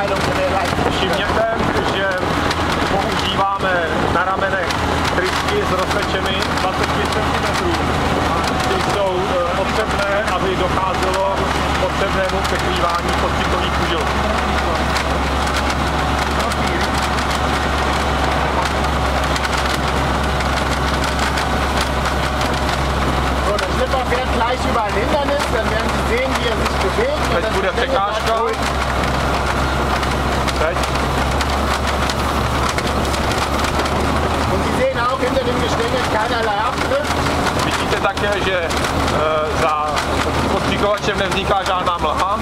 Všimněte, že používáme na ramenech trysky s rozsečemi 25 cm. Ty jsou eh, potřebné, aby docházelo k potřebnému překrývání pocitových údělů. So, der Schlipper také, že eh, za podstřikovačem nevzniká žádná mlha,